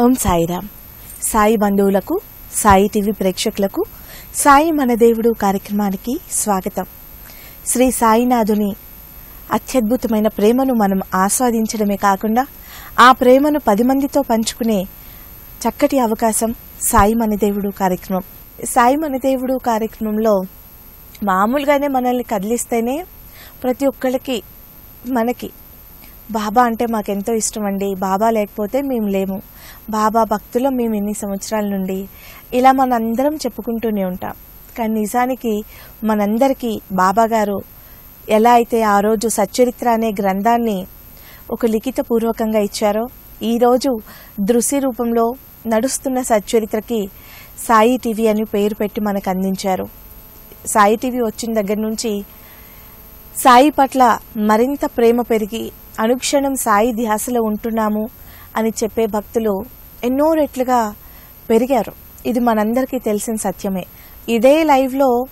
ఓం సాయిరామ్. సాయి బంధువులకు సాయి టీవీ ప్రేక్షకులకు సాయి మన దేవుడు కార్యక్రమానికి స్వాగతం. శ్రీ సాయినాథుని అత్యద్భుతమైన ప్రేమను మనం ఆస్వాదించడమే కాకుండా ఆ ప్రేమను పది మందితో పంచుకునే చక్కటి అవకాశం సాయి మన దేవుడు కార్యక్రమం. సాయి మన దేవుడు కార్యక్రమంలో మామూలుగానే మనల్ని కదిలిస్తేనే ప్రతి ఒక్కరికి మనకి బాబా అంటే మాకెంతో ఇష్టం అండి బాబా లేకపోతే మేము లేము. బాబా భక్తులు మేము ఎన్ని సంవత్సరాల నుండి. ఇలా మనందరం చెప్పుకుంటూనే ఉంటాం. కానీ నిజానికి మనందరికీ బాబా గారు ఎలా అయితే ఆ రోజు సచ్చరిత్ర అనే గ్రంథాన్ని ఒక లిఖిత పూర్వకంగా ఇచ్చారో ఈరోజు దృశ్య రూపంలో నడుస్తున్న సచ్చరిత్రకి సాయి టీవీ అని పేరు పెట్టి మనకు అందించారు. సాయి టీవీ వచ్చిన దగ్గర నుంచి సాయి పట్ల మరింత ప్రేమ పెరిగి అనుక్షణం సాయి ధ్యాసలో ఉంటున్నాము అని చెప్పే భక్తులు ఎన్నో రెట్లుగా పెరిగారు. ఇది మనందరికీ తెలిసిన సత్యమే. ఇదే లైవ్లో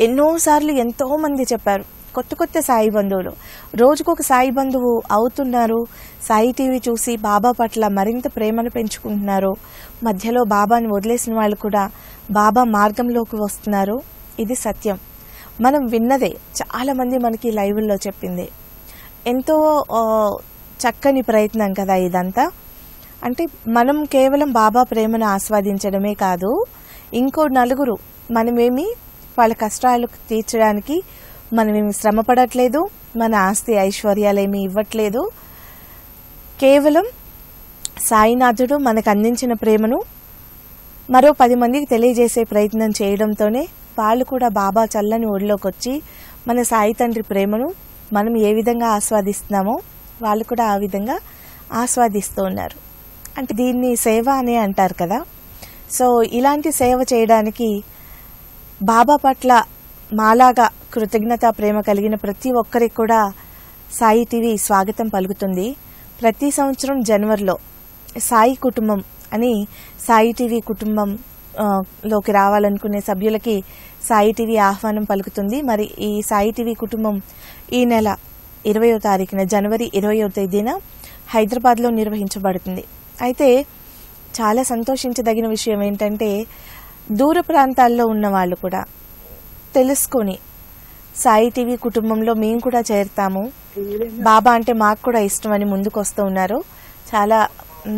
ఎన్నోసార్లు ఎంతో మంది చెప్పారు. కొత్త కొత్త సాయి బంధువులు. రోజుకొక సాయి బంధువు అవుతున్నారు. సాయి టీవీ చూసి బాబా పట్ల మరింత ప్రేమను పెంచుకుంటున్నారు. మధ్యలో బాబాని వదిలేసిన వాళ్ళు కూడా బాబా మార్గంలోకి వస్తున్నారు. ఇది సత్యం. మనం విన్నదే చాలా మంది మనకి లైవ్లో చెప్పింది. ఎంతో చక్కని ప్రయత్నం కదా ఇదంతా? అంటే మనం కేవలం బాబా ప్రేమను ఆస్వాదించడమే కాదు ఇంకో నలుగురు మనమేమి వాళ్ళ కష్టాలు తీర్చడానికి మనమేమి శ్రమ పడట్లేదు మన ఆస్తి ఐశ్వర్యాలేమి ఇవ్వట్లేదు. కేవలం సాయినాథుడు మనకు అందించిన ప్రేమను మరో పది మందికి తెలియజేసే ప్రయత్నం చేయడంతోనే వాళ్ళు కూడా బాబా చల్లని ఒడిలోకి వచ్చి మన సాయి తండ్రి ప్రేమను మనం ఏ విధంగా ఆస్వాదిస్తున్నామో వాళ్ళు కూడా ఆ విధంగా ఆస్వాదిస్తూ ఉన్నారు. అంటే దీన్ని సేవ అనే అంటారు కదా. సో ఇలాంటి సేవ చేయడానికి బాబా పట్ల మాలాగా కృతజ్ఞత ప్రేమ కలిగిన ప్రతి ఒక్కరికి కూడా సాయి టీవీ స్వాగతం పలుకుతుంది. ప్రతి సంవత్సరం జనవరిలో సాయి కుటుంబం అని సాయి టీవీ కుటుంబం లోకి రావాలనుకునే సభ్యులకి సాయి టీవీ ఆహ్వానం పలుకుతుంది. మరి ఈ సాయి టీవీ కుటుంబం ఈ నెల ఇరవయో తారీఖున జనవరి ఇరవయో తేదీన హైదరాబాద్లో నిర్వహించబడుతుంది. అయితే చాలా సంతోషించదగిన విషయం ఏంటంటే దూర ప్రాంతాల్లో ఉన్న వాళ్ళు కూడా తెలుసుకొని సాయి టీవీ కుటుంబంలో మేము కూడా చేరుతాము. బాబా అంటే మాకు కూడా ఇష్టం అని ముందుకు వస్తూ ఉన్నారు. చాలా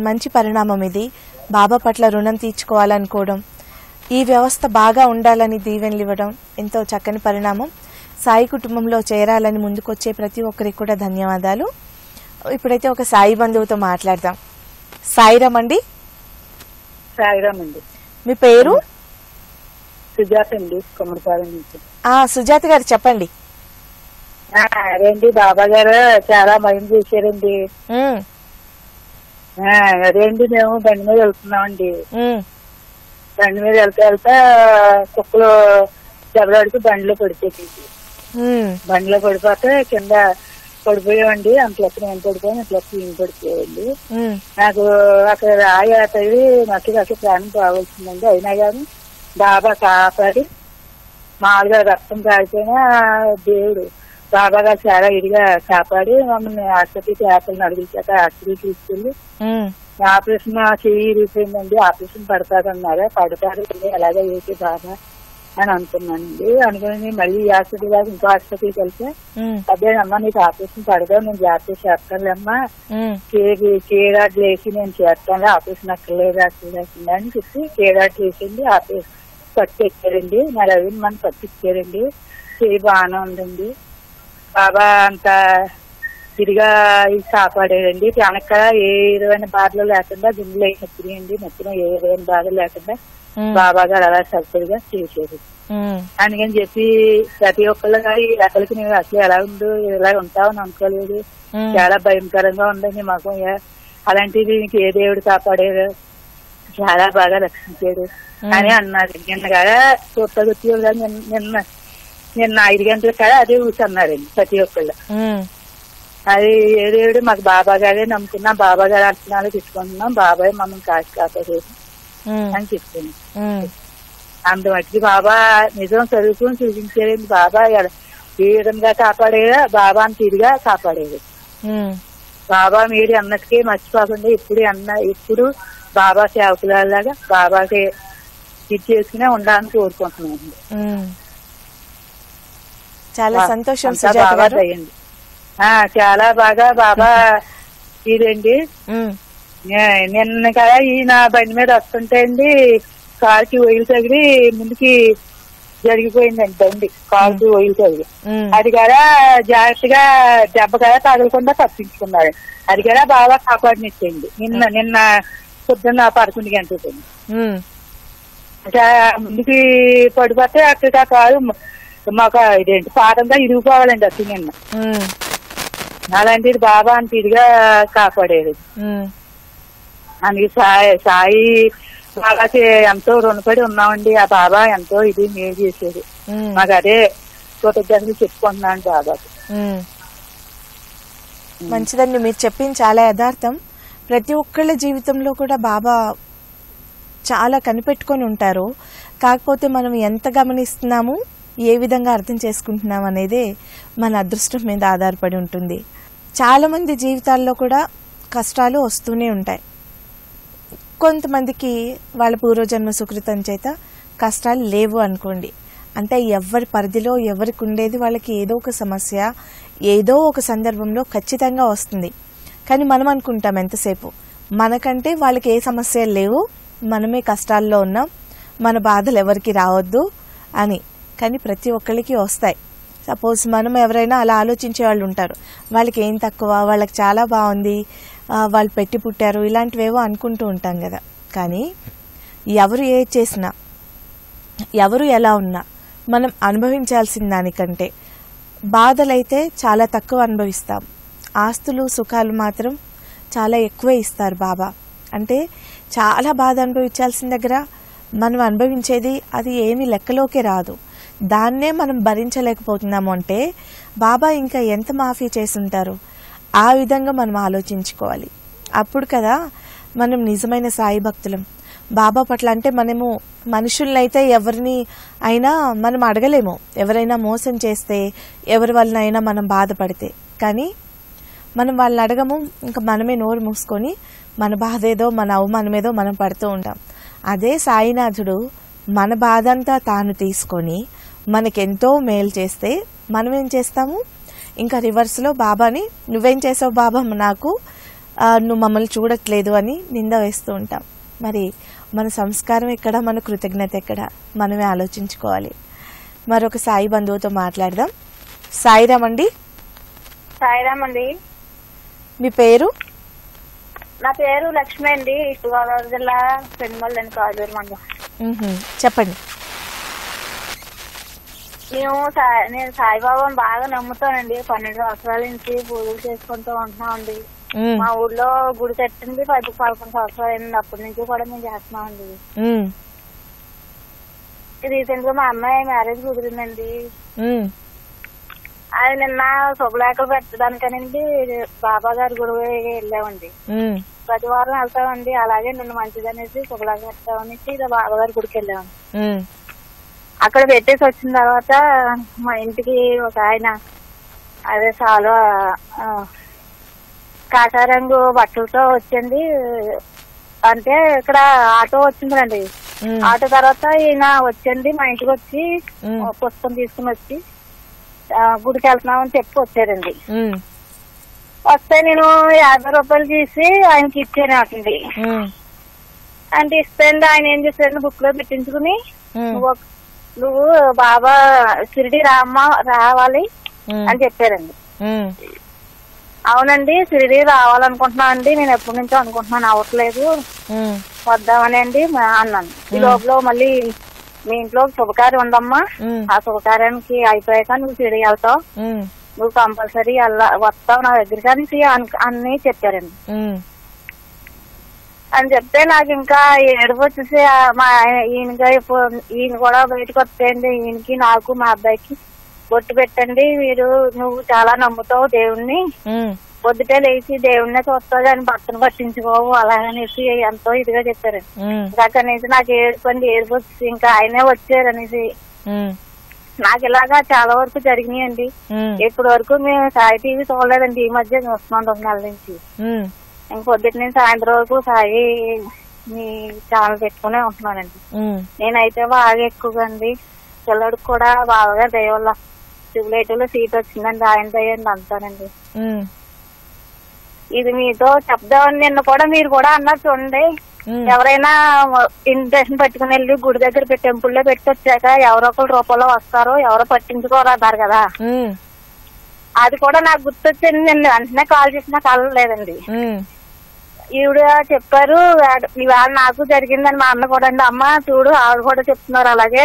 మంచి పరిణామం ఇది. బాబా పట్ల రుణం తీర్చుకోవాలనుకోవడం ఈ వ్యవస్థ బాగా ఉండాలని దీవెనలు ఇవ్వడం ఎంతో చక్కని పరిణామం. సాయి కుటుంబంలో చేరాలని ముందుకొచ్చే ప్రతి ఒక్కరికి కూడా ధన్యవాదాలు. ఇప్పుడైతే ఒక సాయి బంధువుతో మాట్లాడదాం. సాయిరామ్ అండి సాయిరామ్ అండి మీ పేరు? సుజాత అండి ఆ సుజాత గారు చెప్పండి. అదేండి బాబా గారు చాలా భయం చేశారండి. అదేంటి మేము బండి మీద వెళ్తున్నామండి. బండి మీద వెళ్తా వెళ్తా కుక్కలు దెబ్బలాడికి బండిలో పడిపోయింది బండిలో పడిపోతే కింద పడిపోయామండి అంతలోకి నేను పడిపోయాను అంతలోకి ఈయన పడిపోయాయండి ఉమ్, నాకు అక్కడ రాయి అతవి నాకు అసలు ప్రాణం కావాల్సిందండి అయినా కానీ బాబా కాపాడి మామూలుగా రక్తం కాల్చిన దేవుడు. బాబా గారు చాలా ఇదిగా కాపాడి మమ్మల్ని ఆసుపత్రికి యాత్రలు అడిగించాక ఆసుపత్రికి తీసుకెళ్ళి ఉమ్, ఆపరేషన్ చెయ్యి ఇరిగిపోయిందండి ఆపరేషన్ పడతాదన్నారు? పడతారు ఎలాగో ఏంటి బాబా అని అనుకున్నానండి. అనుకుని మళ్ళీ ఈ ఆసుపత్రి కాదు ఇంకో ఆసుపత్రికి వెళ్తే అదేనమ్మా నీకు ఆపరేషన్ పడదాం నేను జాగ్రత్త చేస్తానులేమ్మా. కేడి కేడాట్లు వేసి నేను చేస్తాను ఆపరేషన్ అక్కర్లేదు అక్కర్లేదు అని చెప్పి కేడాట్లు వేసింది ఆపరేషన్ పట్టు ఎక్కారండి నా రవిని మన పట్టు చేయి బాగానే ఉందండి. బాబా అంత తిరిగా కాపాడాడండి. వెనక ఏ విధమైన బాధలు లేకుండా గుండెలు నొప్పినాయండి నొప్పిన ఏ విధమైన బాధలు లేకుండా బాబా గారు అలా సరిపడిగా చేసేది అందుకని చెప్పి ప్రతి ఒక్కళ్ళు ఈ లెక్కలకి నేను అసలు ఎలా ఉండు ఇలా ఉంటావని అనుకోలేదు. చాలా భయంకరంగా ఉందండి మాకు. అలాంటిది నీకు ఏ దేవుడు కాపాడారు చాలా బాగా రక్షించాడు. అని అన్నారు. నిన్న కదా చూస్తగుర్తి నిన్న నిన్న ఐదు గంటల కదా అదే ఊసి అన్నారండి ప్రతి ఒక్కళ్ళు. అది ఏ దేవుడు మాకు బాబా గారే నమ్ముకున్నాం బాబా గారు అర్చనాలు తీసుకుంటున్నాం బాబాయ్ మమ్మల్ని కాచి కాపాడేది అని చెప్పింది మట్టికి బాబా నిజం చదువుకుని చూపించారండి బాబా ఏ విధంగా కాపాడేదా? బాబా అని తిరిగా కాపాడేది. ఉమ్, బాబా మీరు అన్నట్టుకే మర్చిపోకుండా ఇప్పుడు అన్న ఇప్పుడు బాబా సేవకులాగా బాబాకి ఇది చేసుకునే ఉండాలని కోరుకుంటున్నాను. ఉమ్. చాలా సంతోషం బాగా. ఆ చాలా బాగా బాబా ఇదండి ఉమ్, నే- నిన్న కదా ఈ నా బండి మీద వస్తుంటే అండి కారుకి ఒయిలు తగిలి ముందుకి జరిగిపోయిందండి బండి కారుకి ఒయిలు తగిలి. అది కదా జాగ్రత్తగా దెబ్బ కదా తగలకుండా తప్పించుకున్నారు. అది కదా బాగా కాపాడినిచ్చింది నిన్న నిన్న పొద్దున్న పదకొండు గంటలకి ముందుకి పడిపోతే అక్కడ కారు మాకు ఇదేంటి పాదంగా ఇరిగిపోవాలండి అసలు నిన్న. అలాంటిది బాబా అంత ఇదిగా కాపాడేది అందుకే సాయి సాయి బాబాకి ఎంతో రుణపడి ఉన్నామండి. ఆ బాబా ఎంతో ఇది మేలు చేసేది మాకు అదే కృతజ్ఞతలు చెప్పుకుంటున్నాను బాబాకి. మంచిదండి. మీరు చెప్పింది చాలా యథార్థం. ప్రతి ఒక్కళ్ళ జీవితంలో కూడా బాబా చాలా కనిపెట్టుకొని ఉంటారు. కాకపోతే మనం ఎంత గమనిస్తున్నాము ఏ విధంగా అర్థం చేసుకుంటున్నాం అనేదే మన అదృష్టం మీద ఆధారపడి ఉంటుంది. చాలా మంది జీవితాల్లో కూడా కష్టాలు వస్తూనే ఉంటాయి. కొంతమందికి వాళ్ళ పూర్వజన్మ సుకృతం చేత కష్టాలు లేవు అనుకోండి. అంటే ఎవరి పరిధిలో ఎవరికి ఉండేది వాళ్ళకి ఏదో ఒక సమస్య ఏదో ఒక సందర్భంలో ఖచ్చితంగా వస్తుంది. కానీ మనం అనుకుంటాం ఎంతసేపు? మనకంటే వాళ్ళకి ఏ సమస్యలు లేవు మనమే కష్టాల్లో ఉన్నాం మన బాధలు ఎవరికి రావద్దు అని. కానీ ప్రతి ఒక్కరికి వస్తాయి. సపోజ్ మనం ఎవరైనా అలా ఆలోచించే వాళ్ళు ఉంటారు. వాళ్ళకి ఏం తక్కువ? వాళ్ళకి చాలా బాగుంది. వాళ్ళు పెట్టి పుట్టారు ఇలాంటివేవో అనుకుంటూ ఉంటాం కదా. కానీ ఎవరు ఏ చేసినా ఎవరు ఎలా ఉన్నా మనం అనుభవించాల్సిన దానికంటే బాధలైతే చాలా తక్కువ అనుభవిస్తాం. ఆస్తులు సుఖాలు మాత్రం చాలా ఎక్కువ ఇస్తారు బాబా. అంటే చాలా బాధ అనుభవించాల్సిన దగ్గర మనం అనుభవించేది అది ఏమీ లెక్కలోకి రాదు. దాన్నే మనం భరించలేకపోతున్నాము అంటే బాబా ఇంకా ఎంత మాఫీ చేసుంటారు ఆ విధంగా మనం ఆలోచించుకోవాలి. అప్పుడు కదా మనం నిజమైన సాయి భక్తులం. బాబా పట్ల అంటే మనము మనుషులనైతే ఎవరిని అయినా మనం అడగలేము. ఎవరైనా మోసం చేస్తే ఎవరి వలన అయినా మనం బాధపడితే. కానీ మనం వాళ్ళని అడగము ఇంకా మనమే నోరు మూసుకొని మన బాధ ఏదో మన అవమానం ఏదో మనం పడుతూ ఉంటాం. అదే సాయినాథుడు మన బాధంతా తాను తీసుకొని మనకెంతో మేలు చేస్తే మనం ఏం చేస్తాము? ఇంకా రివర్స్లో బాబాని నువ్వేం చేసావు బాబా? నాకు నువ్వు మమ్మల్ని చూడట్లేదు అని నింద వేస్తూ ఉంటాం. మరి మన సంస్కారం ఎక్కడ? మన కృతజ్ఞత ఎక్కడ? మనమే ఆలోచించుకోవాలి. మరొక సాయి బంధువుతో మాట్లాడదాం. సాయిరామ్ అండి సాయిరామ్ అండి మీ పేరు? నా పేరు లక్ష్మి అండి. ఈస్ట్ గోదావరి జిల్లా పెనుమల్ అని కాజూరు మండలం. మ్హూ. చెప్పండి. మేము సా- నేను సాయిబాబాను బాగా నమ్ముతానండి. పన్నెండు సంవత్సరాల నుంచి పూజలు చేసుకుంటూ ఉంటున్నామండి. మ్, ఊర్లో గుడి కట్టింది పది పదకొండు సంవత్సరాలు అయింది. అప్పటి నుంచి కూడా మేము చేస్తున్నామండి. రీసెంట్గా మా అమ్మాయి మ్యారేజ్ కుదిరిందండి. అది నిన్న శుభలేఖలు పెట్టడానికనండి బాబా గారి గుడికి వెళ్ళామండి. ప్రతి వారం వెళ్తామండి. అలాగే నిన్న మంచిదనేసి శుభలేఖ పెట్టామనేసి ఇలా బాబా గారి గుడికి వెళ్ళామండి మ్, అక్కడ పెట్టేసి వచ్చిన తర్వాత మా ఇంటికి ఒక ఆయన అదే చాలా ఆ, కాషారంగు బట్టలతో వచ్చింది. అంటే ఇక్కడ ఆటో వచ్చిందండి ఆటో తర్వాత ఈయన వచ్చింది మా ఇంటికి వచ్చి పుస్తకం తీసుకుని వచ్చి గుడికి వెళ్తున్నామని చెప్పి వచ్చారండి వస్తే నేను యాభై రూపాయలు తీసి ఆయనకి ఇచ్చాను అటండి అంటే ఇస్తే ఆయన ఏం చేశాడు బుక్లో పెట్టించుకుని నువ్వు నువ్వు బాబా షిరిడి రామ్మ రావాలి అని చెప్పారండి. అవునండి షిరిడి రావాలనుకుంటున్నాను అండి నేను ఎప్పటి నుంచో అనుకుంటున్నాను అవ్వట్లేదు వద్దామని అండి మా- అన్నాను. ఈ లోపల మళ్ళీ మీ ఇంట్లో శుభకార్యం ఉందమ్మా. ఆ శుభకార్యానికి అయిపోయాక నువ్వు షిరిడి వెళ్తావు. నువ్వు కంపల్సరీ వస్తావు నా దగ్గరికి అనేసి అన్- అన్ని చెప్పారండి. అని చెప్తే నాకు ఇంకా ఏడుపు వచ్చేసి మా ఈయనగా ఇప్పుడు- ఈయన కూడా బయటకు వస్తాయండి ఈయనకి నాకు మా అబ్బాయికి బొట్టు పెట్టండి. మీరు నువ్వు చాలా నమ్ముతావు దేవుణ్ణి. పొద్దుటే లేచి దేవుణ్ణి చూస్తావు అని భర్తను పట్టించుకోవు. అలా అనేసి ఎంతో ఇదిగా చెప్పారు. నుంచి నాకు ఏడుపండి ఏడుపు వచ్చి ఇంకా ఆయనే వచ్చారు అనేసి. నాకు ఇలాగా చాలా వరకు జరిగినాయండి. ఇప్పటి వరకు మేము సాయి టీవీ చూడలేదండి. ఈ మధ్య చూస్తున్నాం రెండు నెలల నుంచి. పొద్దుట నుంచి సాయంత్రం వరకు సాయి మీ ఛానల్ పెట్టుకునే ఉంటున్నానండి. నేనైతే బాగా ఎక్కువగా అండి పిల్లడికి కూడా బాగా దయవల్ల సివిలైట్లో సీట్ వచ్చిందండి. ఆయన దయండి అంతానండి ఇది మీతో చెప్దామని నిన్న కూడా మీరు కూడా అన్నారు చూడండి ఎవరైనా ఇన్విటేషన్ పెట్టుకుని వెళ్ళి గుడి దగ్గర పెట్టి టెంపుల్లో పెట్టి వచ్చాక ఎవరో ఒకరు రూపంలో వస్తారు ఎవరో పట్టించుకోరు అన్నారు కదా అది కూడా నాకు గుర్తొచ్చింది వెంటనే కాల్ చేసినా కలలేదండి ఈవిడ చెప్పారు "వాడు- ఇవాళ నాకు జరిగిందని మా అన్న కూడా అండి అమ్మ చూడు ఆవిడ కూడా చెప్తున్నారు అలాగే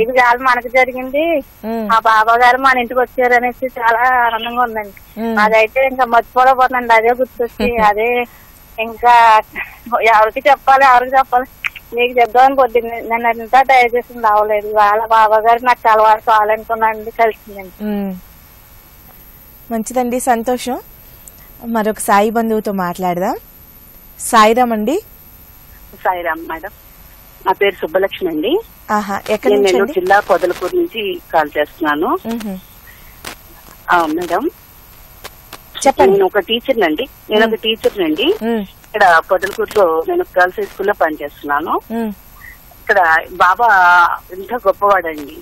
ఇది కాదు మనకు జరిగింది. మా బాబా గారు మన ఇంటికి వచ్చారు అనేసి చాలా ఆనందంగా ఉందండి. అదైతే ఇంకా మర్చిపోలేకపోతుందండి అదే గుర్తొచ్చి అదే ఇంకా ఎవరికి చెప్పాలి ఎవరికి చెప్పాలి. నీకు చెప్దామని పొద్దున్న నన్ను అంతా దయచేసింది అవ్వలేదు వాళ్ళ బాబా గారు నాకు కలవాలి కావాలనుకున్నానండి కలిసిందండి. మంచిదండి సంతోషం. మరొక సాయి బంధువుతో మాట్లాడదాం. సాయిరామ్ అండి. సాయిరామ్ మేడం. నా పేరు సుబ్బలక్ష్మి అండి. నేను జిల్లా పొదలకూరు నుంచి కాల్ చేస్తున్నాను. మేడం. చెప్పండి. నేను ఒక టీచర్ అండి. నేను ఒక టీచర్ అండి. ఉమ్, ఇక్కడ పొదలకూరులో నేను గర్ల్స్ హై స్కూల్లో పనిచేస్తున్నాను. ఇక్కడ బాబా ఎంత గొప్పవాడండి.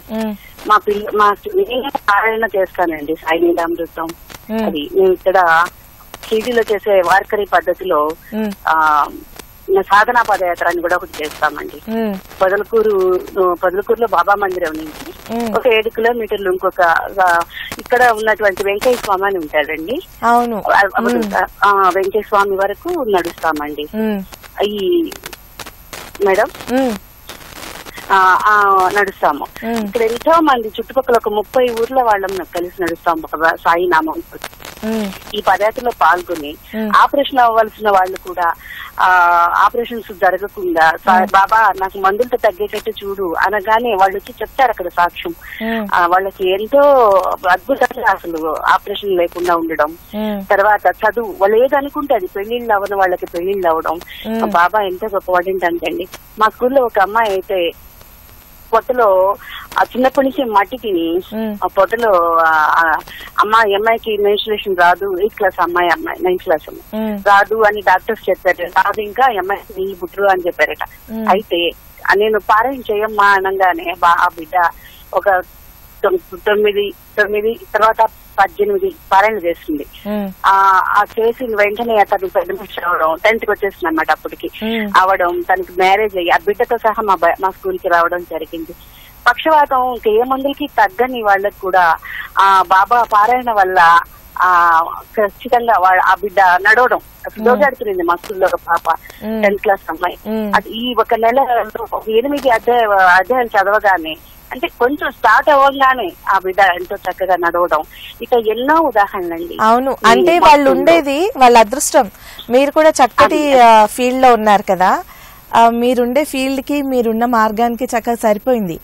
మా పిల్ల మా నేను పారాయణ చేస్తానండి. సాయి నీలామృతం. అది మేము ఇక్కడ సిటీలో చేసే వార్కరీ పద్ధతిలో సాధనా పదయాత్ర అని కూడా ఒకటి చేస్తామండి. పొదలకూరు పొదలకూరులో బాబా మందిరం నుంచి. ఒక ఏడు కిలోమీటర్లు ఇంకొక ఇక్కడ ఉన్నటువంటి వెంకయ్య స్వామి అని ఉంటాడండి. అవును. వెంకయ్య స్వామి వరకు నడుస్తామండి. ఈ మేడం? ఉమ్, ఆ, ఆ, నడుస్తాము. ఇక్కడ ఎంతో మంది చుట్టుపక్కల ఒక ముప్పై ఊర్ల వాళ్ళం కలిసి నడుస్తాము ఒక సాయి నామం. ఈ పదయాత్రలో పాల్గొని. ఆపరేషన్ అవ్వాల్సిన వాళ్ళు కూడా ఆ ఆపరేషన్స్ జరగకుండా "సా- బాబా నాకు మందులతో తగ్గేటట్టు చూడు అనగానే వాళ్ళు వచ్చి చెప్తారు అక్కడ సాక్ష్యం. వాళ్ళకి ఎంతో అద్భుతంగా అసలు ఆపరేషన్ లేకుండా ఉండడం. తర్వాత చదువు వాళ్ళు ఏదనుకుంటే అది పెళ్ళిళ్ళు అవ్వని వాళ్ళకి పెళ్ళిళ్ళు అవ్వడం. బాబా ఎంత గొప్పవాడింటండి మా స్కూల్లో ఒక అమ్మాయి అయితే పొట్టలో ఆ చిన్నప్పటి నుంచి మట్టి తిని మ్మ్. ఆ పొట్టలో అమ్మాయి అమ్మాయికి మెన్స్ట్రేషన్ రాదు ఎయిత్ క్లాస్ అమ్మాయి అమ్మాయి నైన్త్ క్లాస్ అమ్మాయి రాదు అని డాక్టర్స్ చెప్పారు రాదు ఇంకా ఈ అమ్మాయికి నీళ్ళు పుట్టరు అని చెప్పారట. అయితే నేను పారాయణ చేయమ్మా అనగానే బా బిడ్డ ఒక తొమ్మిది తొమ్మిది తర్వాత పద్దెనిమిది పారాయణ చేస్తుంది. ఉమ్, ఆ ఆ చేసిన వెంటనే అతను పెద్ద మనిషి అవడం టెన్త్కి వచ్చేసింది అనమాట అప్పటికి. అవడం తనకి మ్యారేజ్ అయ్యి ఆ బిడ్డతో సహా మా మా స్కూల్కి రావడం జరిగింది. పక్షవాతం ఇంకా ఏ మందులకి తగ్గని వాళ్ళకి కూడా ఆ బాబా పారాయణ వల్ల ఆ ఖచ్చితంగా వా- ఆ బిడ్డ నడవడం. దోగాడుతుంది మా స్కూల్లో ఒక పాప. టెన్త్ క్లాస్ అమ్మాయి. మ్మ్. అది ఈ ఒక నెల ఎనిమిది అధ్యాయ అధ్యాయాలు చదవగానే అంటే కొంచెం స్టార్ట్ అవ్వగానే ఆ బిడ్డ ఎంతో చక్కగా నడవడం. ఇక ఎన్నో ఉదాహరణలండి అవును. అంటే వాళ్ళు. ఉండేది వాళ్ళ అదృష్టం. మీరు కూడా చక్కటి ఫీల్డ్లో ఉన్నారు కదా. మీరుండే ఫీల్డ్కి మీరున్న మార్గానికి చక్కగా సరిపోయింది.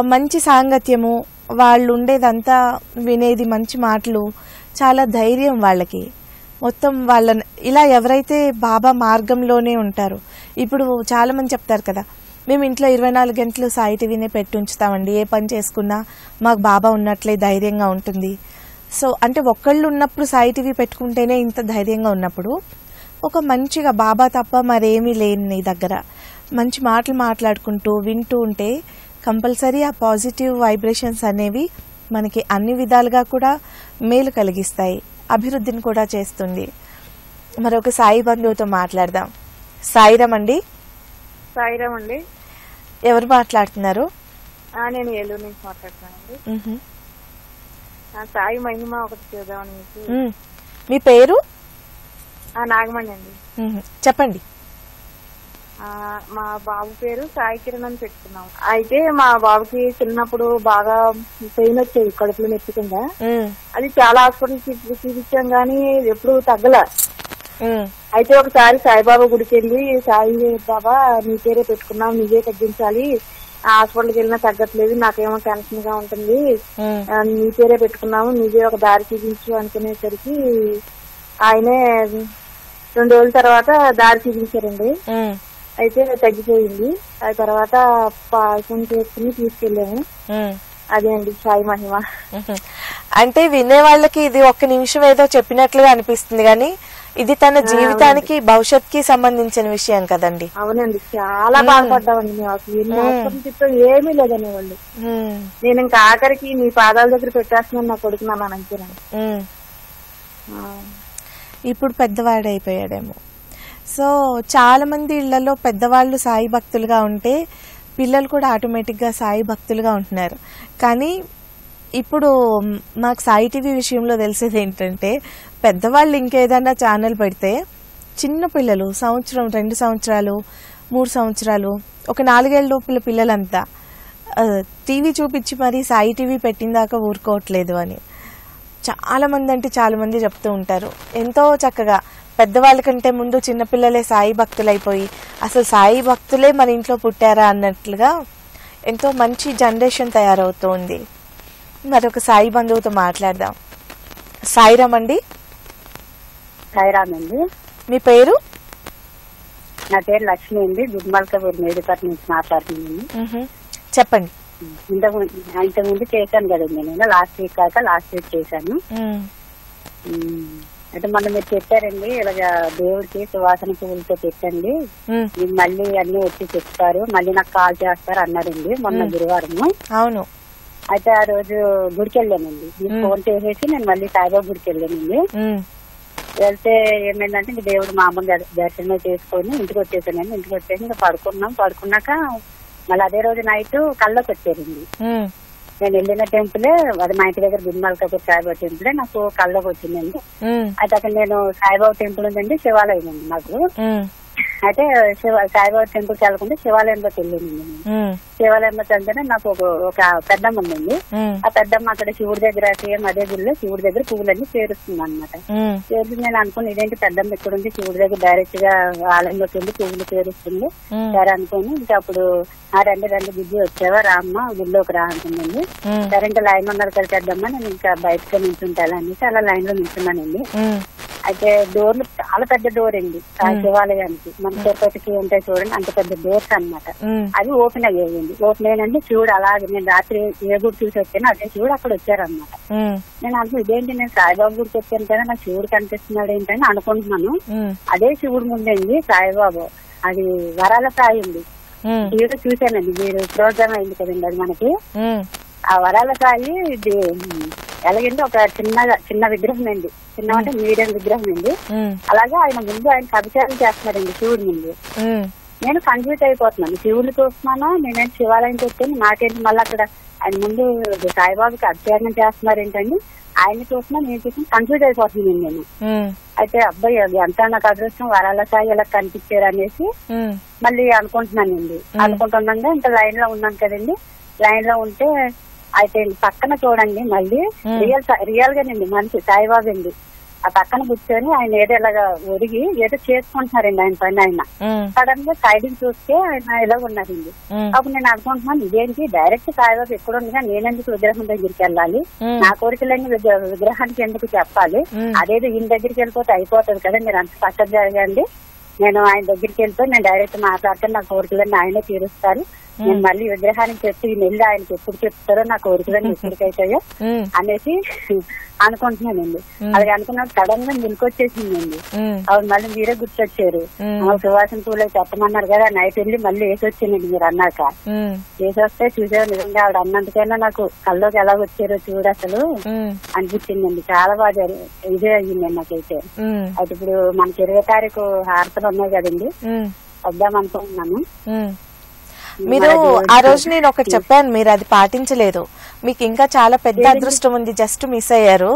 మంచి సాంగత్యము వాళ్ళు ఉండేదంతా వినేది మంచి మాటలు. చాలా ధైర్యం వాళ్ళకి. మొత్తం వాళ్ళ ఇలా ఎవరైతే బాబా మార్గంలోనే ఉంటారో ఇప్పుడు చాలా మంది చెప్తారు కదా మేము ఇంట్లో ఇరవై నాలుగు గంటలు సాయి టీవీనే పెట్టి ఉంచుతామండి. ఏ పని చేసుకున్నా మాకు బాబా ఉన్నట్లే ధైర్యంగా ఉంటుంది. సో అంటే ఒక్కళ్ళు ఉన్నప్పుడు సాయి టీవీ పెట్టుకుంటేనే ఇంత ధైర్యంగా ఉన్నప్పుడు ఒక మంచిగా బాబా తప్ప మరేమీ లేని నీ దగ్గర మంచి మాటలు మాట్లాడుకుంటూ వింటూ ఉంటే కంపల్సరీ ఆ పాజిటివ్ వైబ్రేషన్స్ అనేవి మనకి అన్ని విధాలుగా కూడా మేలు కలిగిస్తాయి. అభివృద్ధిని కూడా చేస్తుంది. మరొక సాయి బంధువుతో మాట్లాడదాం. సాయిరామ్ అండి సాయిరామ్ అండి ఎవరు మాట్లాడుతున్నారు? నేను ఏలూరు నుంచి. ఆ, సాయి మహిమ ఒకటి చూద్దామని మీకు మ్. పేరు? నాగమణి అండి. చెప్పండి. మా బాబు పేరు సాయి కిరణ్ అని పెట్టుకున్నాం. అయితే మా బాబుకి చిన్నప్పుడు బాగా పెయిన్ వచ్చేది కడుపులో నొప్పి కింద. అది చాలా హాస్పిటల్ చూపించాం కానీ ఎప్పుడు తగ్గల. అయితే ఒకసారి సాయిబాబా గుడికి వెళ్ళి సాయి బాబా నీ పేరే పెట్టుకున్నాం నీవే తగ్గించాలి. ఆ హాస్పిటల్కి వెళ్ళినా తగ్గట్లేదు నాకేమో టెన్షన్గా ఉంటుంది. నీ పేరే పెట్టుకున్నాము నీవే ఒక దారి చూపించు అనుకునేసరికి ఆయనే రెండు రోజుల తర్వాత దారి చూపించారండి. అయితే తగ్గిపోయింది. ఆ తర్వాత పాయసం చేసుకుని తీసుకెళ్ళాము. అదే అండి సాయి మహిమ. మ్హూ. అంటే వినే వాళ్ళకి ఇది ఒక్క నిమిషం ఏదో చెప్పినట్లుగా అనిపిస్తుంది కానీ ఇది తన జీవితానికి భవిష్యత్కి సంబంధించిన విషయం కదండి. అవునండి చాలా బాధపడ్డామండి చెప్పాం ఏమీ లేదని వాళ్ళు ఉమ్, నేను ఇంకా ఆఖరికి మీ పాదాల దగ్గర పెట్టేస్తున్నాను నా కొడుకు నా ఉమ్. ఇప్పుడు పెద్దవాడు అయిపోయాడేమో సో చాలా మంది ఇళ్ళలో పెద్దవాళ్ళు సాయి భక్తులుగా ఉంటే పిల్లలు కూడా ఆటోమేటిక్గా సాయి భక్తులుగా ఉంటున్నారు. కానీ ఇప్పుడు మాకు సాయి టీవీ విషయంలో తెలిసేది ఏంటంటే పెద్దవాళ్ళు ఇంకేదన్నా ఛానల్ పెడితే చిన్న పిల్లలు సంవత్సరం రెండు సంవత్సరాలు మూడు సంవత్సరాలు ఒక నాలుగేళ్ళ లోపల పిల్లలంతా టీవీ చూపించి మరి సాయి టీవీ పెట్టిందాకా ఊరుకోవట్లేదు అని. చాలామంది అంటే చాలామంది చెప్తూ ఉంటారు. ఎంతో చక్కగా పెద్దవాళ్ళ కంటే ముందు చిన్నపిల్లలే సాయి భక్తులైపోయి అసలు సాయి భక్తులే మన ఇంట్లో పుట్టారా అన్నట్లుగా ఎంతో మంచి జనరేషన్ తయారవుతోంది. మరొక సాయి బంధువుతో మాట్లాడదాం. సాయిరామ్ అండి సాయిరామ్ అండి మీ పేరు? నా పేరు లక్ష్మి అండి. గుడ్మల్కపూర్ మేడిపట్ నుంచి మాట్లాడుతున్నాను. చెప్పండి. ఇంతకు ఇంతకు ముందు చేశాను కదండి నేను. లాస్ట్ వీక్ కాక లాస్ట్ వీక్ చేశాను. మ్, అయితే మొన్న మీరు చెప్పారండి ఇలాగ దేవుడికి సువాసన పువ్వులతో పెట్టండి. మ్, మీరు మళ్ళీ అన్ని వచ్చి చెప్తారు. మళ్ళీ నాకు కాల్ చేస్తారు అన్నారండి మొన్న గురువారం అవును. అయితే ఆ రోజు గుడికి వెళ్ళానండి మీకు ఫోన్ చేసేసి నేను మళ్ళీ సాయిబాబా గుడికి వెళ్ళానండి. మ్, వెళ్తే ఏమైందంటే ఇంక దేవుడు మామూలు దర్- దర్శనం చేసుకొని ఇంటికి వచ్చేసానండి. ఇంటికి వచ్చేసి ఇంకా పడుకున్నాం. పడుకున్నాక మళ్ళీ అదే రోజు నైట్ కళ్ళకి వచ్చారండి మ్, నేను వెళ్ళిన టెంపులే అది మా ఇంటి దగ్గర బిన్మాలకపూర్ సాయిబాబా టెంపులే నాకు కళ్ళకి వచ్చిందండి అయితే అక్కడ నేను సాయిబాబా టెంపుల్ ఉందండి శివాలయం ఉంది మాకు. అయితే శివ సాయిబాబా టెంపుల్కి వెళ్ళకుండా శివాలయంలోకి వెళ్ళింది శివాలయంలోకి వెళ్తేనే నాకు ఒక ఒక పెద్దమ్మ ఉందండి ఆ పెద్దమ్మ అక్కడ శివుడి దగ్గర సేమ్ అదే గుడిలో శివుడి దగ్గర పువ్వులన్నీ చేరుస్తుంది అనమాట చేసి నేను అనుకుని ఇదేంటి పెద్దమ్మ ఇక్కడ ఉంది శివుడి దగ్గర డైరెక్ట్గా ఆలయంలోకి వెళ్ళి పువ్వులు చేరుస్తుంది సరే అనుకుని ఇంకా అప్పుడు ఆ రెండు రెండు బుద్ధి వచ్చావా రామ్మ గుడిలోకి రా అనుకుందండి సరే ఇంకా లైన్ ఉన్నారు కదా పెద్దమ్మ నేను ఇంకా బయటకే నిల్చుంటాను అనేసి అలా లైన్లో నిల్చున్నానండి అయితే డోర్లు చాలా పెద్ద డోర్ అండి. శివాలయానికి. మన తిరుపతికి ఉంటాయి చూడండి అంత పెద్ద డోర్స్ అన్నమాట. మ్, అది ఓపెన్ అయ్యేయండి ఓపెన్ అయ్యానండి శివుడు అలాగే నేను రాత్రి ఏ గుడి చూసి వచ్చాను అదే శివుడు అక్కడ వచ్చారనమాట నేను అనుకుని ఇదేంటి నేను సాయిబాబు గుడికి వచ్చాను కదా నాకు శివుడు కనిపిస్తున్నాడు ఏంటని అనుకుంటున్నాను. అదే శివుడు ముందండి సాయిబాబు. అది వరాల సాయి ఉంది శివుడు చూశానండి మీరు. ప్రోగ్రామ్ అయింది కదండి అది మనకి. ఆ వరాల సాయి ఇది ఎలాగంటే ఒక చిన్న చిన్న విగ్రహం అండి. చిన్న అంటే మీడియం విగ్రహం అండి. అలాగే ఆయన ముందు ఆయన అభిషేకం చేస్తున్నారండి శివుడి ముందు. నేను కన్ఫ్యూజ్ అయిపోతున్నాను. శివుడు చూస్తున్నాను నేనేంటి శివాలయం చూస్తాను నాకేంటి మళ్ళీ అక్కడ ఆయన ముందు సాయిబాబాకి అభిషేకం చేస్తున్నారు ఏంటండి ఆయన చూస్తున్నా నేను చూస్తున్నా కన్ఫ్యూజ్ అయిపోతున్నాను నేను. అయితే అబ్బాయి అది అంతా నాకు అదృష్టం వరాల సాయి ఇలా కనిపించారు అనేసి మళ్ళీ అనుకుంటున్నానండి. అనుకుంటుండగా ఇంకా లైన్లో ఉన్నాను కదండి. లైన్లో ఉంటే అయితే పక్కన చూడండి మళ్ళీ. రియల్ రియల్ గానండి మనిషి సాయిబాబు అండి ఆ పక్కన కూర్చొని ఆయన ఏదో ఇలాగా ఒరిగి ఏదో చేసుకుంటున్నారండి ఆయన పని ఆయన. సడన్గా సైడ్ చూస్తే ఆయన ఇలా ఉన్నారండి. అప్పుడు నేను అనుకుంటున్నాను ఇదేంటి? డైరెక్ట్ సాయిబాబు ఎక్కడ ఉండగా నేనెందుకు విగ్రహం దగ్గరికి వెళ్ళాలి. నా కోరికలన్నీ విగ్ర- విగ్రహానికి ఎందుకు చెప్పాలి. అదేదో ఈయన దగ్గరికి వెళ్ళిపోతే అయిపోతుంది కదా మీరు అంత పక్కన జరగండి. నేను ఆయన దగ్గరికి వెళ్ళిపోయి నేను డైరెక్ట్ మాట్లాడితే నా కోరికలన్నీ ఆయనే తీరుస్తారు. నేను మళ్ళీ విగ్రహానికి చెప్పి వెళ్ళి ఆయనకి ఎప్పుడు చెప్తారో నా కోరికలన్నీ ఎప్పటికైతాయో అనేసి అనుకుంటున్నానండి. అది అనుకున్నప్పుడు సడన్గా మ్, అవును మళ్ళీ మీరే గుర్తొచ్చారు. సువాసన పూలు చెప్పమన్నారు కదా నైట్ వెళ్ళి మళ్ళీ వేసి వచ్చిందండి మీరు అన్నాక. వేసి వస్తే చూసారు నిజంగా ఆవిడ అన్నందుకైనా నాకు కల్లోకి ఎలా వచ్చారో చూడు అసలు అనిపించిందండి. చాలా బాగా ఇదే అయ్యింది నాకైతే. అయితే ఇప్పుడు మనకి ఇరవై తారీఖు హారతలు ఉన్నాయి కదండి. వద్దాం అనుకుంటున్నాను. మీరు ఆ రోజు నేను ఒకటి చెప్పాను మీరు అది పాటించలేదు. మీకు ఇంకా చాలా పెద్ద అదృష్టం ఉంది జస్ట్ మిస్ అయ్యారు.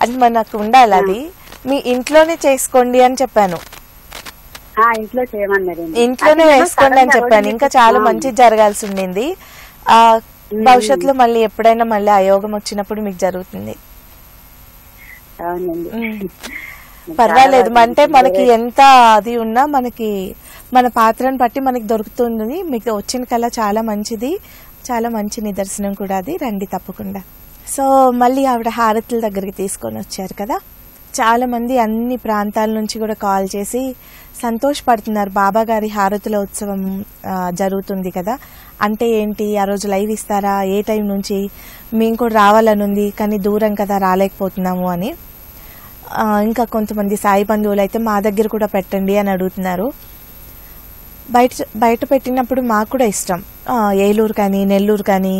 అది మనకు ఉండాలి అది. మీ ఇంట్లోనే చేసుకోండి అని చెప్పాను. ఇంట్లో ఇంట్లోనే వేసుకోండి అని చెప్పాను. ఇంకా చాలా మంచి జరగాల్సి ఉండింది ఆ భవిష్యత్తులో మళ్ళీ ఎప్పుడైనా మళ్ళీ ఆ యోగం వచ్చినప్పుడు మీకు జరుగుతుంది. పర్వాలేదు. అంటే మనకి ఎంత అది ఉన్నా మనకి మన పాత్రను బట్టి మనకి దొరుకుతుంది మీకు వచ్చిన కళ చాలా మంచిది. చాలా మంచి నిదర్శనం కూడా అది. రండి తప్పకుండా. సో మళ్ళీ ఆవిడ హారతుల దగ్గరికి తీసుకొని వచ్చారు కదా. చాలా మంది అన్ని ప్రాంతాల నుంచి కూడా కాల్ చేసి సంతోషపడుతున్నారు. బాబా గారి హారతుల ఉత్సవం జరుగుతుంది కదా. అంటే ఏంటి? ఆ రోజు లైవ్ ఇస్తారా? ఏ టైం నుంచి? మేము కూడా రావాలని ఉంది కానీ దూరం కదా రాలేకపోతున్నాము అని. ఇంకా కొంతమంది సాయి బంధువులు అయితే మా దగ్గర కూడా పెట్టండి అని అడుగుతున్నారు. బయట బయట పెట్టినప్పుడు మాకు కూడా ఇష్టం. ఏలూరు కానీ నెల్లూరు కానీ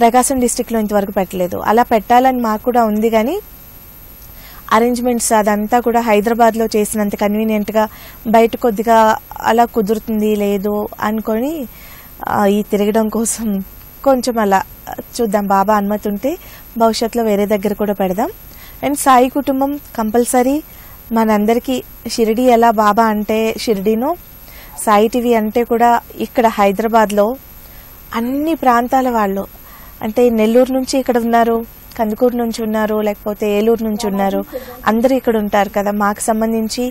ప్రకాశం డిస్టిక్లో ఇంతవరకు పెట్టలేదు. అలా పెట్టాలని మాకు కూడా ఉంది కానీ అరేంజ్మెంట్స్ అదంతా కూడా హైదరాబాద్లో చేసినంత కన్వీనియంట్గా బయట కొద్దిగా అలా కుదురుతుంది లేదు అనుకొని ఈ తిరగడం కోసం కొంచెం అలా చూద్దాం. బాబా అనుమతి ఉంటే భవిష్యత్తులో వేరే దగ్గర కూడా పెడదాం. అండ్ సాయి కుటుంబం కంపల్సరీ మనందరికీ షిరిడి ఎలా బాబా అంటే షిరిడీనో సాయి టీవీ అంటే కూడా ఇక్కడ హైదరాబాద్లో అన్ని ప్రాంతాల వాళ్ళు. అంటే నెల్లూరు నుంచి ఇక్కడ ఉన్నారు కందుకూరు నుంచి ఉన్నారు లేకపోతే ఏలూరు నుంచి ఉన్నారు. అందరూ ఇక్కడ ఉంటారు కదా. మాకు సంబంధించి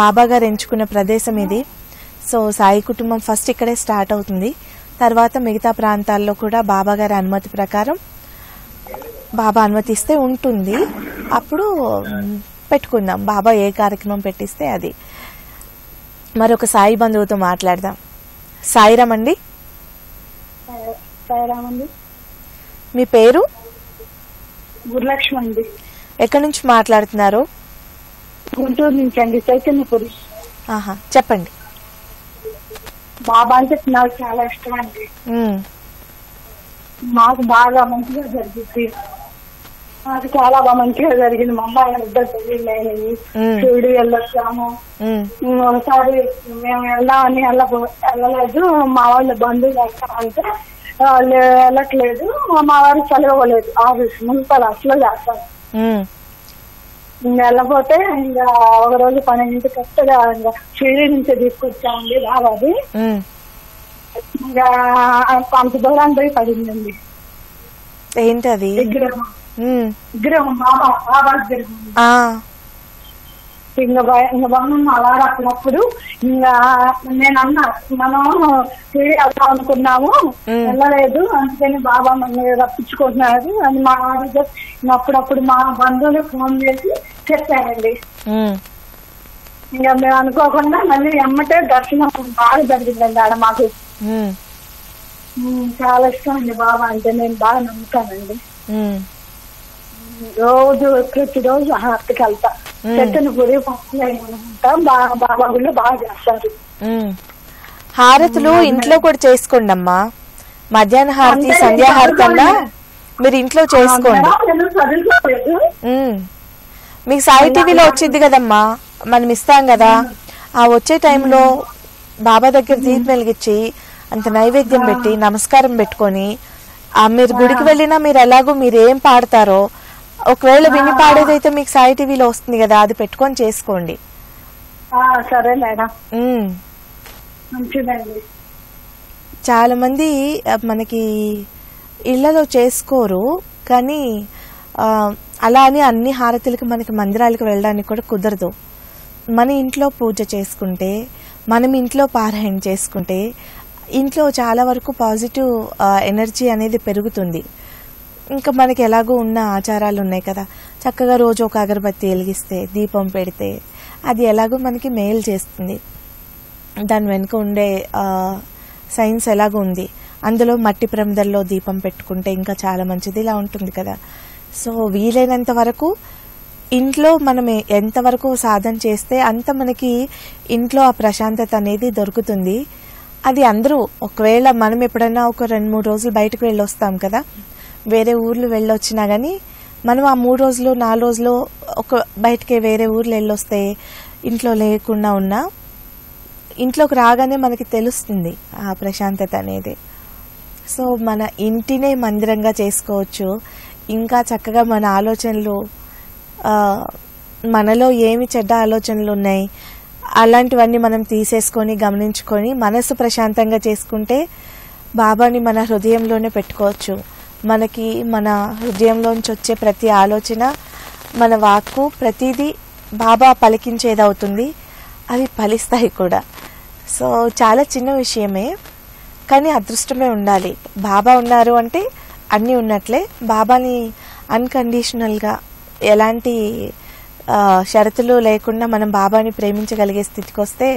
బాబా గారు ఎంచుకున్న ప్రదేశం ఇది. సో సాయి కుటుంబం ఫస్ట్ ఇక్కడే స్టార్ట్ అవుతుంది. తర్వాత మిగతా ప్రాంతాల్లో కూడా బాబా గారి అనుమతి ప్రకారం బాబా అనుమతిస్తే ఉంటుంది. అప్పుడు పెట్టుకుందాం. బాబా ఏ కార్యక్రమం పెట్టిస్తే అది. మరొక సాయి బంధువుతో మాట్లాడదాం. సాయిరామ్ అండి మీ పేరు? గురులక్ష్మి అండి ఎక్కడి నుంచి మాట్లాడుతున్నారు? గుంటూరు నుంచి అండి చైతన్యపురి. ఆహా చెప్పండి. బాబా అంటే నాకు చాలా ఇష్టం అండి. మాకు బాగా మంచిగా జరిగింది మాకు చాలా బాగా మంచిగా జరిగింది. మా అమ్మాయి ఇద్దరు మ్, చూడు వెళ్ళొచ్చాము. ఒకసారి మేము వెళ్దామని వెళ్ళ వెళ్ళలేదు. మా వాళ్ళ బంధువులు అంటే వాళ్ళు వెళ్ళట్లేదు. మా వారు సెలవులేదు ఆఫీస్ మున్సిపల్ అసలు చేస్తారు. మ్, ఇంకా ఒక రోజు పన్నెండింటి కరెక్ట్గా ఇంకా షిరిడి నుంచి తీసుకొచ్చామండి. రావాలి. ఇంకా అంత దూరాన్ని పోయి పడిందండి. ఏంటది విగ్రహం. బాబా బాబా విగ్రహం ఆ, ఇంకా అలాగా అప్పుడప్పుడు ఇంకా నేను అన్నా మనం వెళ్దాం అనుకున్నాము. వెళ్ళలేదు. అందుకని బాబా మన రప్పించుకుంటున్నారు అని మా ఆవిడ అప్పుడప్పుడు మా బంధువులు ఫోన్ చేసి చెప్పారండి. మ్, ఇంకా మేము అనుకోకుండా మళ్ళీ ఎమ్మటే దర్శనం బాగా జరిగిందండి ఆడ మాకు. చాలా ఇష్టం అండి బాబా. అంటే నేను బాగా నమ్ముతానండి. రోజు ప్రతి రోజు హార్ట్కి వెళ్తా. చెట్టుని గురి ఉంటా. బాగా బాబా గుళ్ళు బాగా చేస్తారు. హారతులు ఇంట్లో కూడా చేసుకోండి అమ్మా. మధ్యాహ్న హారతి అంటే సంధ్యా హారతి అన్నా. మీరు ఇంట్లో చేసుకోండి. మీకు సాయి టీవీలో వచ్చింది కదమ్మా? మనం ఇస్తాం కదా. ఆ వచ్చే టైంలో బాబా దగ్గర దీపం వెలిగించి అంత నైవేద్యం పెట్టి నమస్కారం పెట్టుకొని ఆ మీరు గుడికి వెళ్ళినా మీరు ఎలాగో మీరు ఏం పాడతారో ఒకవేళ విని పాడేదైతే మీకు సాయి టీవీలో వస్తుంది కదా అది పెట్టుకొని చేసుకోండి. సరే చాలా మంది మనకి ఇళ్ళలో చేసుకోరు కానీ అలా అని అన్ని హారతులకి మనకి మందిరాలకు వెళ్ళడానికి కూడా కుదరదు. మన ఇంట్లో పూజ చేసుకుంటే మనం ఇంట్లో పారాయణ చేసుకుంటే ఇంట్లో చాలా వరకు పాజిటివ్ ఎనర్జీ అనేది పెరుగుతుంది. ఇంకా మనకి ఎలాగో ఉన్న ఆచారాలు ఉన్నాయి కదా. చక్కగా రోజు ఒక అగరబత్తి వెలిగిస్తే దీపం పెడితే అది ఎలాగో మనకి మేలు చేస్తుంది. దాని వెనుక ఉండే సైన్స్ ఎలాగో ఉంది. అందులో మట్టి ప్రమిదల్లో దీపం పెట్టుకుంటే ఇంకా చాలా మంచిది ఇలా ఉంటుంది కదా. సో వీలైనంత వరకు ఇంట్లో మనం ఎంతవరకు సాధన చేస్తే అంత మనకి ఇంట్లో ఆ ప్రశాంతత అనేది దొరుకుతుంది. అది అందరూ ఒకవేళ మనం ఎప్పుడైనా ఒక రెండు మూడు రోజులు బయటకు వెళ్ళొస్తాం కదా వేరే ఊర్లు వెళ్ళొచ్చినా కానీ మనం ఆ మూడు రోజులు నాలుగు రోజులు ఒక బయటకి వేరే ఊర్లు వెళ్ళొస్తే ఇంట్లో లేకుండా ఉన్నా ఇంట్లోకి రాగానే మనకి తెలుస్తుంది ఆ ప్రశాంతత అనేది. సో మన ఇంటినే మందిరంగా చేసుకోవచ్చు. ఇంకా చక్కగా మన ఆలోచనలు మనలో ఏమి చెడ్డ ఆలోచనలు ఉన్నాయి అలాంటివన్నీ మనం తీసేసుకొని గమనించుకొని మనసు ప్రశాంతంగా చేసుకుంటే బాబాని మన హృదయంలోనే పెట్టుకోవచ్చు. మనకి మన హృదయంలోంచి వచ్చే ప్రతి ఆలోచన మన వాక్కు ప్రతిదీ బాబా పలికించేది అవుతుంది అవి ఫలిస్తాయి కూడా. సో చాలా చిన్న విషయమే కానీ అదృష్టమే ఉండాలి. బాబా ఉన్నారు అంటే అన్నీ ఉన్నట్లే. బాబాని అన్కండిషనల్గా ఎలాంటి షరతులు లేకుండా మనం బాబాని ప్రేమించగలిగే స్థితికి వస్తే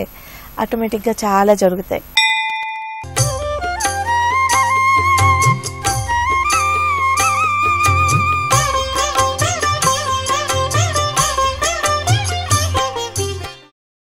ఆటోమేటిక్గా చాలా జరుగుతాయి.